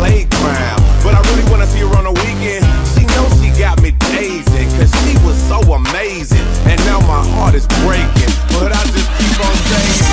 playground. But I really wanna see her on the weekend. She knows she got me dazing, cause she was so amazing. And now my heart is breaking, but I just keep on saying.